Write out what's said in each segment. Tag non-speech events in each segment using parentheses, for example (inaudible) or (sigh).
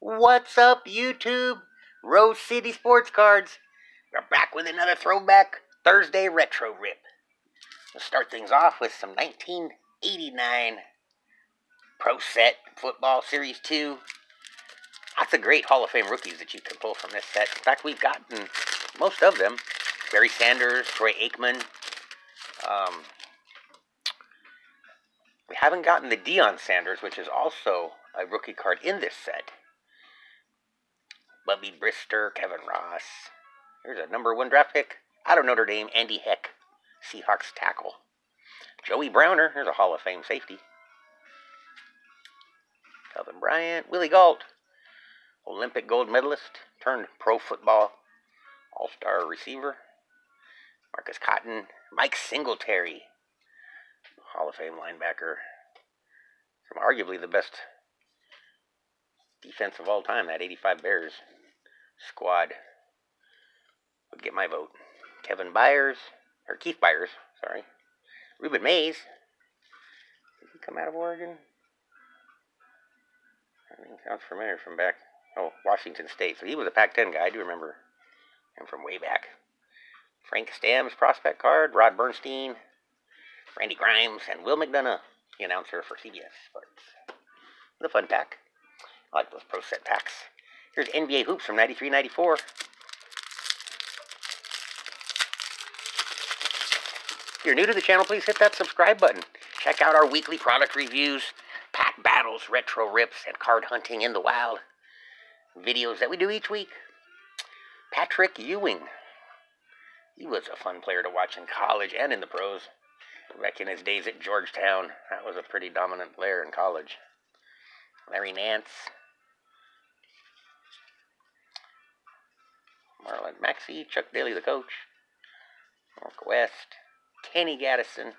What's up, YouTube? Rose City Sports Cards. We're back with another throwback Thursday retro rip. Let's start things off with some 1989 Pro Set Football Series 2. Lots of great Hall of Fame rookies that you can pull from this set. In fact, we've gotten most of them. Barry Sanders, Troy Aikman. Um, we haven't gotten the Deion Sanders, which is also a rookie card in this set. Bubby Brister, Kevin Ross. Here's a number one draft pick out of Notre Dame, Andy Heck, Seahawks tackle. Joey Browner, here's a Hall of Fame safety. Kelvin Bryant, Willie Gault, Olympic gold medalist, turned pro football all star receiver. Marcus Cotton, Mike Singletary, Hall of Fame linebacker from arguably the best defense of all time, that 85 Bears squad would get my vote. Kevin Byars, or Keith Byars, sorry. Reuben Mayes. Did he come out of Oregon? I think sounds familiar from back, oh, Washington State. So he was a Pac 10 guy. I do remember him from way back. Frank Stams prospect card, Rod Bernstine, Randy Grimes, and Will McDonough, the announcer for CBS Sports. The fun pack. I like those pro set packs. Here's NBA Hoops from 93 94. If you're new to the channel, please hit that subscribe button. Check out our weekly product reviews, pack battles, retro rips, and card hunting in the wild videos that we do each week. Patrick Ewing. He was a fun player to watch in college and in the pros. Back in his days at Georgetown, that was a pretty dominant player in college. Larry Nance. Maxey, Chuck Daly, the coach. Mark West. Kenny Gattison,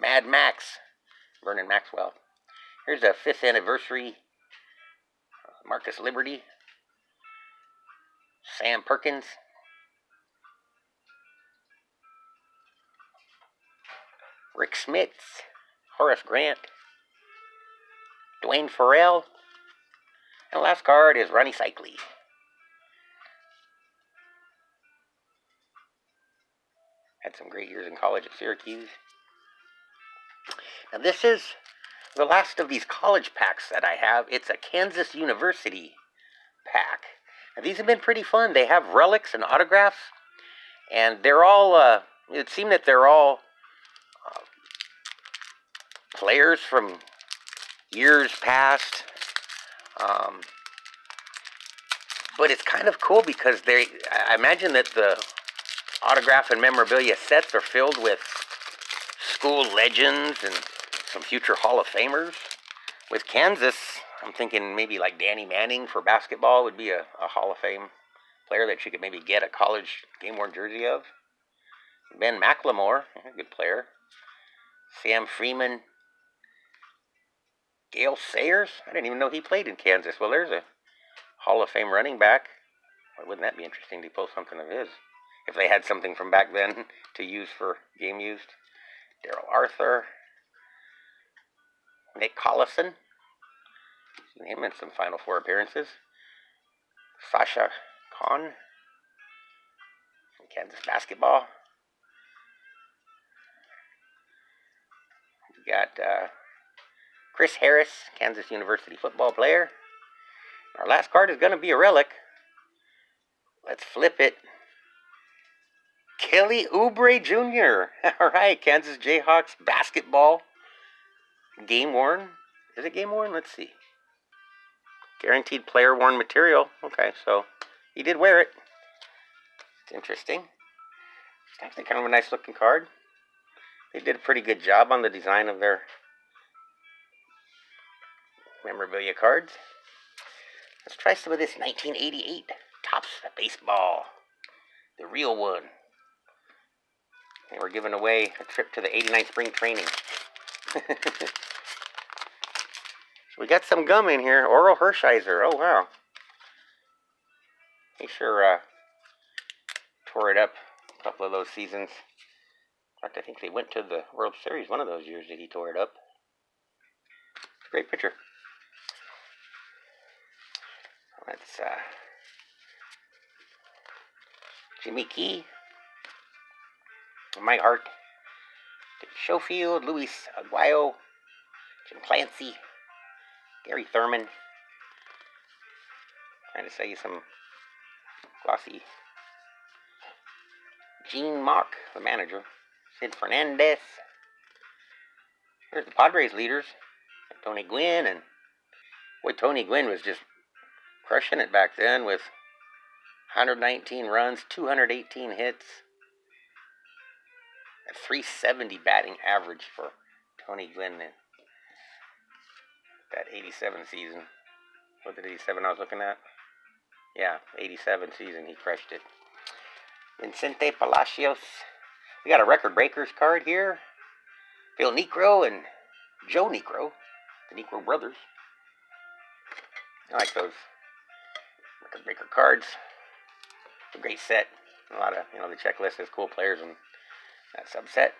Mad Max. Vernon Maxwell. Here's a fifth anniversary. Uh, Marcus Liberty. Sam Perkins. Rick Smits, Horace Grant, Duane Ferrell, and the last card is Rony Seikaly. Had some great years in college at Syracuse. Now this is the last of these college packs that I have. It's a Kansas University pack. Now these have been pretty fun. They have relics and autographs, and they're all. Uh, it seemed that they're all players from years past. Um, but it's kind of cool because they, I imagine that the autograph and memorabilia sets are filled with school legends and some future Hall of Famers. With Kansas, I'm thinking maybe like Danny Manning for basketball would be a, a Hall of Fame player that you could maybe get a college game worn jersey of. Ben McLemore, good player. Sam Freeman, Gale Sayers? I didn't even know he played in Kansas. Well, there's a Hall of Fame running back. Why wouldn't that be interesting to pull something of his? If they had something from back then (laughs) to use for game used. Darrell Arthur. Nick Collison. Seen him in some Final Four appearances. Sasha Kaun from Kansas basketball. We got uh, Chris Harris, Kansas University football player. Our last card is going to be a relic. Let's flip it. Kelly Oubre Jr. (laughs) All right, Kansas Jayhawks basketball. Game worn. Is it game worn? Let's see. Guaranteed player worn material. Okay, so he did wear it. It's interesting. It's actually kind of a nice looking card. They did a pretty good job on the design of their memorabilia cards. Let's try some of this 1988 Topps Baseball. The real one. And we're giving away a trip to the 89 spring training. (laughs) so we got some gum in here. Orel Hershiser. Oh, wow. He sure uh, tore it up a couple of those seasons. In fact, I think they went to the World Series one of those years that he tore it up. Great picture. That's uh, Jimmy Key, Mike Hart, Dick Schofield, Luis Aguayo, Jim Clancy, Gary Thurman. Trying to say some glossy. Gene Mauch, the manager. Sid Fernandez. Here's the Padres leaders. Tony Gwynn and boy, Tony Gwynn was just crushing it back then with 119 runs, 218 hits, a 370 batting average for Tony Gwynn in that 87 season. What did 87 I was looking at? Yeah, 87 season, he crushed it. Vicente Palacios. We got a record breakers card here. Phil Niekro and Joe Niekro, the Niekro brothers. I like those record breaker cards. It's a great set. A lot of, you know, the checklist has cool players in that subset.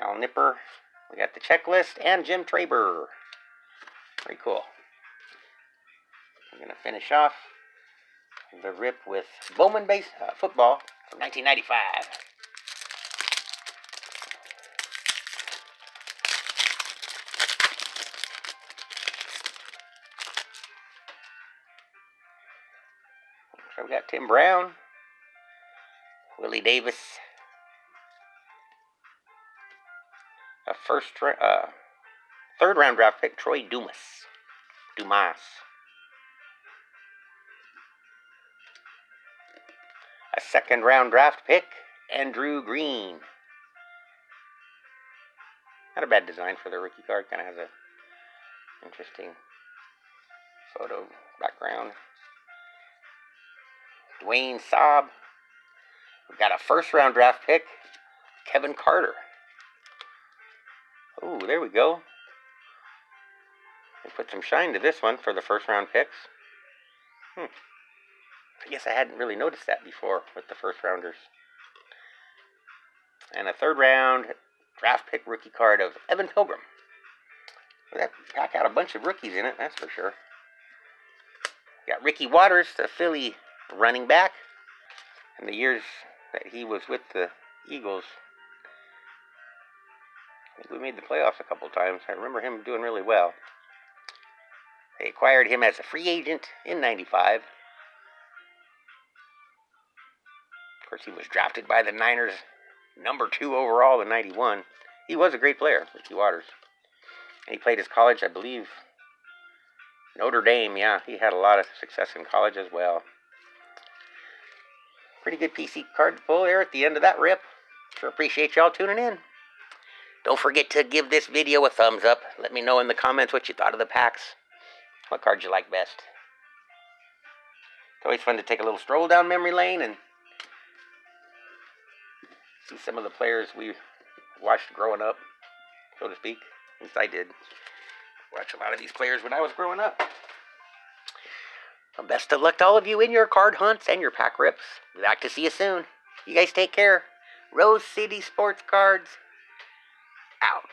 Al Nipper. We got the checklist and Jim Traber. Very cool. I'm going to finish off the rip with Bowman base uh, football from 1995. So we got Tim Brown, Willie Davis, first uh, third round draft pick Troy Dumas, Dumas. A second round draft pick Andrew Greene. Not a bad design for the rookie card. Kind of has a interesting photo background. Dwayne Sabb. We've got a first round draft pick, Kevin Carter. Oh, there we go. They put some shine to this one for the first round picks. Hmm. I guess I hadn't really noticed that before with the first rounders. And a third round draft pick rookie card of Evan Pilgrim. That pack out a bunch of rookies in it, that's for sure. Got Ricky Watters, the Philly running back. In the years that he was with the Eagles, we made the playoffs a couple times. I remember him doing really well. They acquired him as a free agent in 95. Of course, he was drafted by the Niners number two overall in 91. He was a great player, Ricky Watters. And he played his college, I believe, Notre Dame. Yeah, he had a lot of success in college as well. Pretty good PC card to pull there at the end of that rip. Sure appreciate y'all tuning in. Don't forget to give this video a thumbs up. Let me know in the comments what you thought of the packs. What cards you like best. It's always fun to take a little stroll down memory lane and see some of the players we watched growing up, so to speak. At least I did. Watch a lot of these players when I was growing up. Best of luck to all of you in your card hunts and your pack rips. We'd to see you soon. You guys take care. Rose City Sports Cards out.